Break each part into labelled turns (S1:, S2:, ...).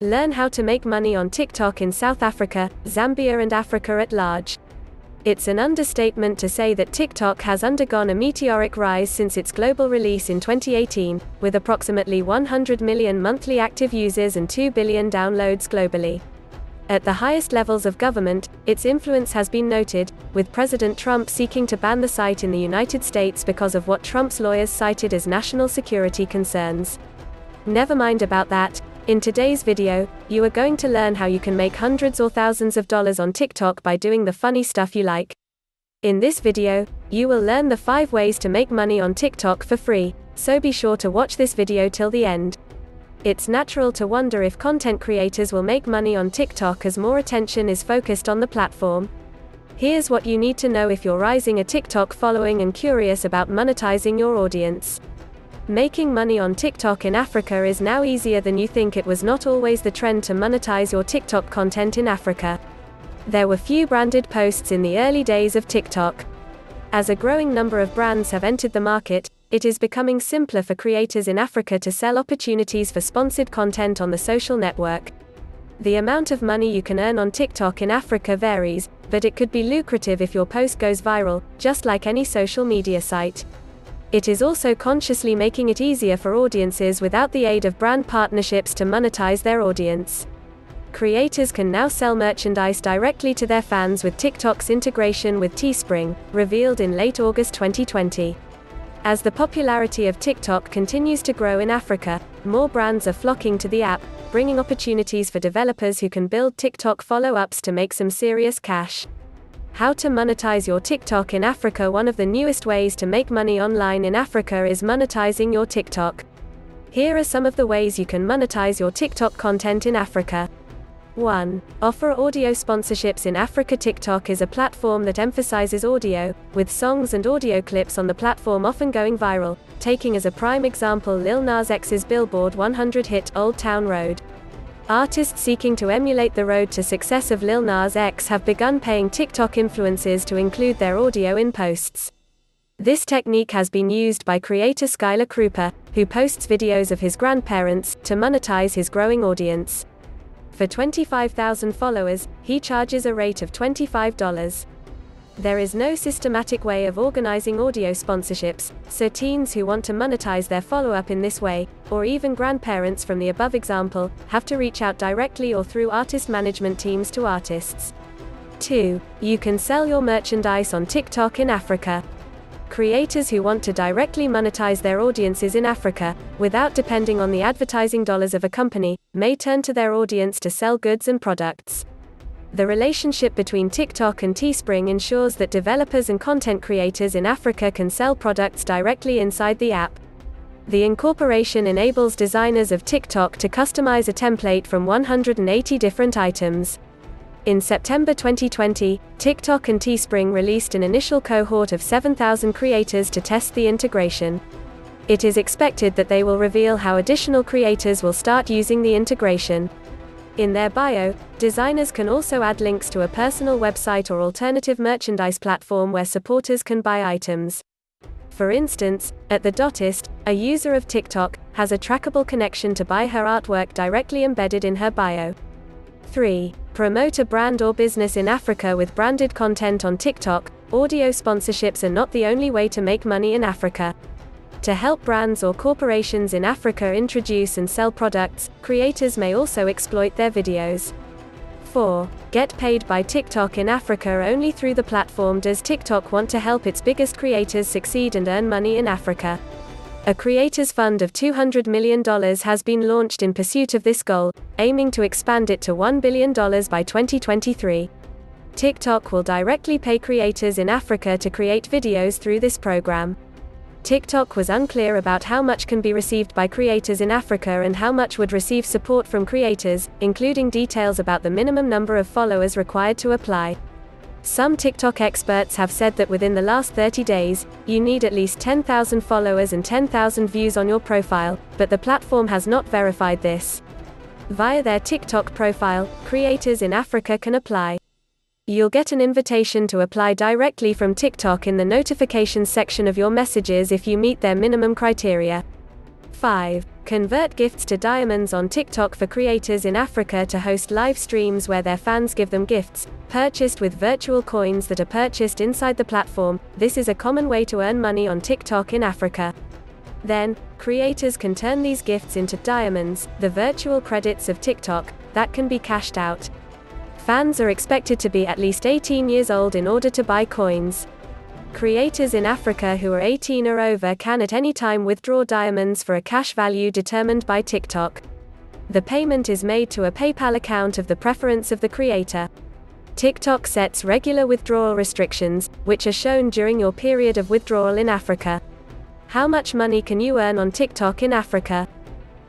S1: Learn how to make money on TikTok in South Africa, Zambia, and Africa at large. It's an understatement to say that TikTok has undergone a meteoric rise since its global release in 2018, with approximately 100 million monthly active users and 2 billion downloads globally. At the highest levels of government, its influence has been noted, with President Trump seeking to ban the site in the United States because of what Trump's lawyers cited as national security concerns. Never mind about that, in today's video, you are going to learn how you can make hundreds or thousands of dollars on TikTok by doing the funny stuff you like. In this video, you will learn the 5 ways to make money on TikTok for free, so be sure to watch this video till the end. It's natural to wonder if content creators will make money on TikTok as more attention is focused on the platform. Here's what you need to know if you're rising a TikTok following and curious about monetizing your audience. Making money on TikTok in Africa is now easier than you think it was not always the trend to monetize your TikTok content in Africa. There were few branded posts in the early days of TikTok. As a growing number of brands have entered the market, it is becoming simpler for creators in Africa to sell opportunities for sponsored content on the social network. The amount of money you can earn on TikTok in Africa varies, but it could be lucrative if your post goes viral, just like any social media site. It is also consciously making it easier for audiences without the aid of brand partnerships to monetize their audience. Creators can now sell merchandise directly to their fans with TikTok's integration with Teespring, revealed in late August 2020. As the popularity of TikTok continues to grow in Africa, more brands are flocking to the app, bringing opportunities for developers who can build TikTok follow ups to make some serious cash. How to monetize your TikTok in Africa One of the newest ways to make money online in Africa is monetizing your TikTok. Here are some of the ways you can monetize your TikTok content in Africa. 1. Offer audio sponsorships in Africa. TikTok is a platform that emphasizes audio, with songs and audio clips on the platform often going viral, taking as a prime example Lil Nas X's Billboard 100 hit Old Town Road. Artists seeking to emulate the road to success of Lil Nas X have begun paying TikTok influencers to include their audio in posts. This technique has been used by creator Skylar Krupa, who posts videos of his grandparents, to monetize his growing audience. For 25,000 followers, he charges a rate of $25. There is no systematic way of organizing audio sponsorships, so teens who want to monetize their follow up in this way, or even grandparents from the above example, have to reach out directly or through artist management teams to artists. 2. You can sell your merchandise on TikTok in Africa. Creators who want to directly monetize their audiences in Africa, without depending on the advertising dollars of a company, may turn to their audience to sell goods and products. The relationship between TikTok and Teespring ensures that developers and content creators in Africa can sell products directly inside the app. The incorporation enables designers of TikTok to customize a template from 180 different items. In September 2020, TikTok and Teespring released an initial cohort of 7,000 creators to test the integration. It is expected that they will reveal how additional creators will start using the integration. In their bio, designers can also add links to a personal website or alternative merchandise platform where supporters can buy items. For instance, at the Dotist, a user of TikTok has a trackable connection to buy her artwork directly embedded in her bio. 3. Promote a brand or business in Africa with branded content on TikTok. Audio sponsorships are not the only way to make money in Africa. To help brands or corporations in Africa introduce and sell products, creators may also exploit their videos. 4. Get paid by TikTok in Africa only through the platform does TikTok want to help its biggest creators succeed and earn money in Africa. A creators fund of $200 million has been launched in pursuit of this goal, aiming to expand it to $1 billion by 2023. TikTok will directly pay creators in Africa to create videos through this program. TikTok was unclear about how much can be received by creators in Africa and how much would receive support from creators, including details about the minimum number of followers required to apply. Some TikTok experts have said that within the last 30 days, you need at least 10,000 followers and 10,000 views on your profile, but the platform has not verified this. Via their TikTok profile, creators in Africa can apply. You'll get an invitation to apply directly from TikTok in the notifications section of your messages if you meet their minimum criteria. 5. Convert gifts to diamonds on TikTok for creators in Africa to host live streams where their fans give them gifts, purchased with virtual coins that are purchased inside the platform. This is a common way to earn money on TikTok in Africa. Then, creators can turn these gifts into diamonds, the virtual credits of TikTok, that can be cashed out. Fans are expected to be at least 18 years old in order to buy coins. Creators in Africa who are 18 or over can at any time withdraw diamonds for a cash value determined by TikTok. The payment is made to a PayPal account of the preference of the creator. TikTok sets regular withdrawal restrictions, which are shown during your period of withdrawal in Africa. How much money can you earn on TikTok in Africa?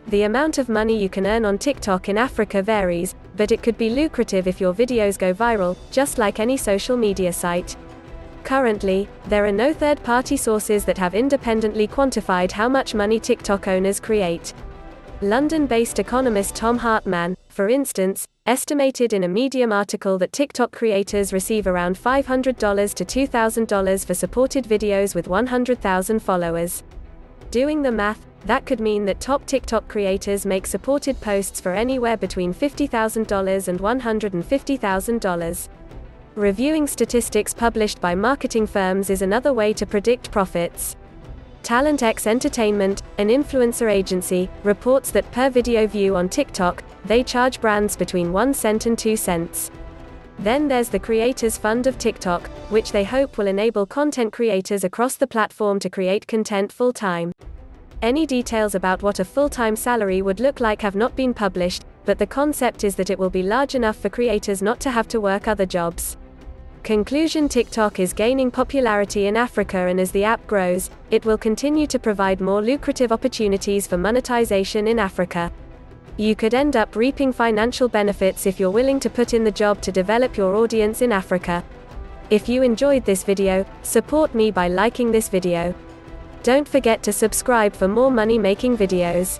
S1: The amount of money you can earn on TikTok in Africa varies, but it could be lucrative if your videos go viral, just like any social media site. Currently, there are no third party sources that have independently quantified how much money TikTok owners create. London based economist Tom Hartman, for instance, estimated in a Medium article that TikTok creators receive around $500 to $2,000 for supported videos with 100,000 followers. Doing the math, that could mean that top TikTok creators make supported posts for anywhere between $50,000 and $150,000. Reviewing statistics published by marketing firms is another way to predict profits. Talent X Entertainment, an influencer agency, reports that per video view on TikTok, they charge brands between 1 cent and 2 cents. Then there's the Creators Fund of TikTok, which they hope will enable content creators across the platform to create content full time. Any details about what a full time salary would look like have not been published, but the concept is that it will be large enough for creators not to have to work other jobs. Conclusion TikTok is gaining popularity in Africa and as the app grows, it will continue to provide more lucrative opportunities for monetization in Africa. You could end up reaping financial benefits if you're willing to put in the job to develop your audience in Africa. If you enjoyed this video, support me by liking this video. Don't forget to subscribe for more money making videos.